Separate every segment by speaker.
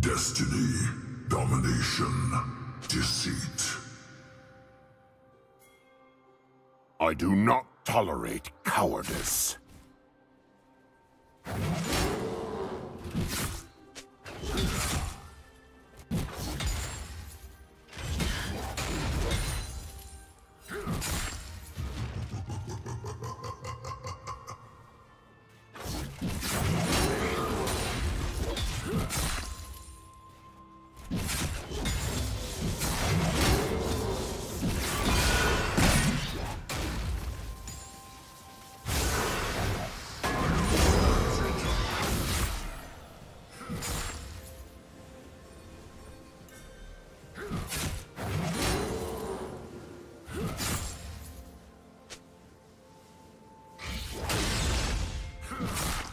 Speaker 1: Destiny, domination, deceit.
Speaker 2: I do not tolerate cowardice. Your choice.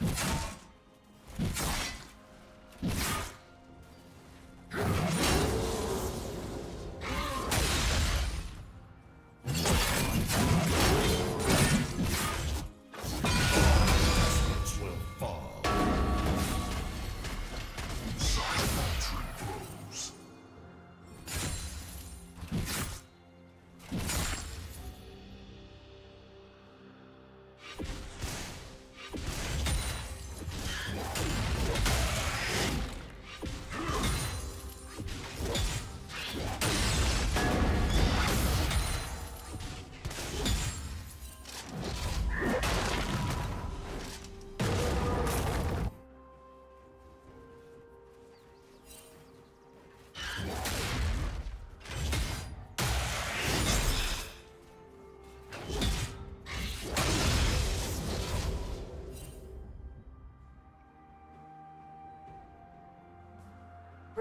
Speaker 2: you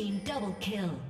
Speaker 2: Team double kill.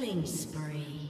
Speaker 3: Killing spree.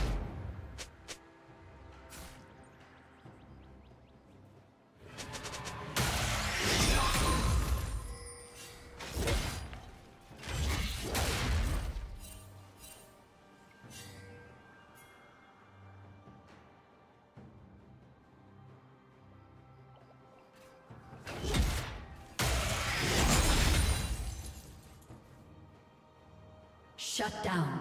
Speaker 3: Shut down.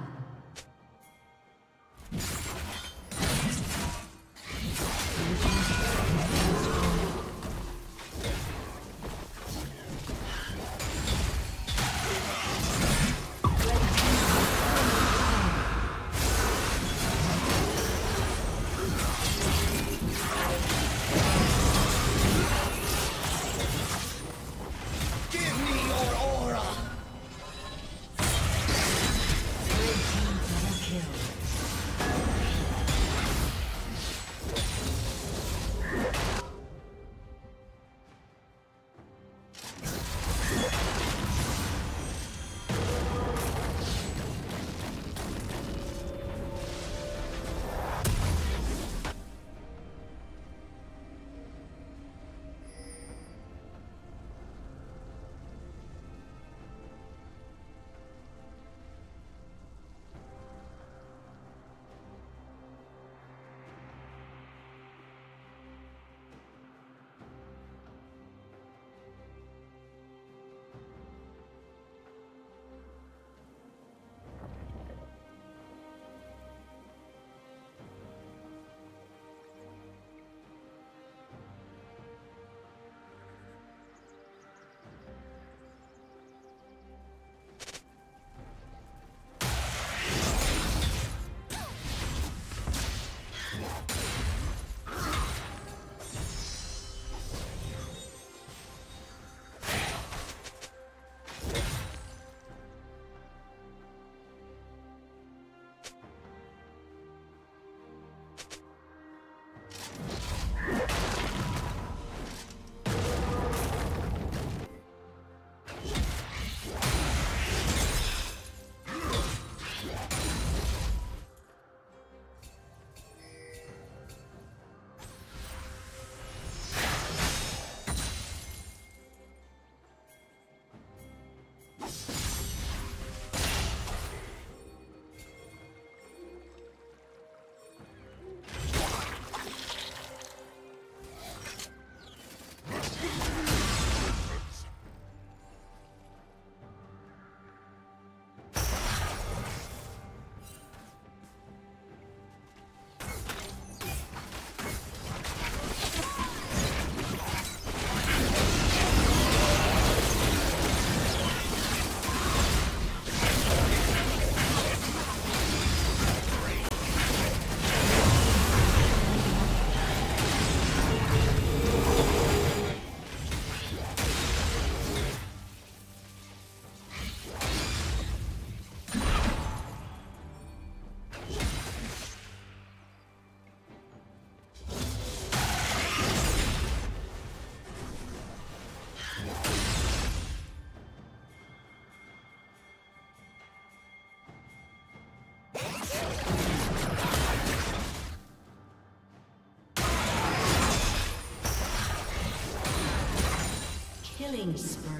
Speaker 3: Killing spree.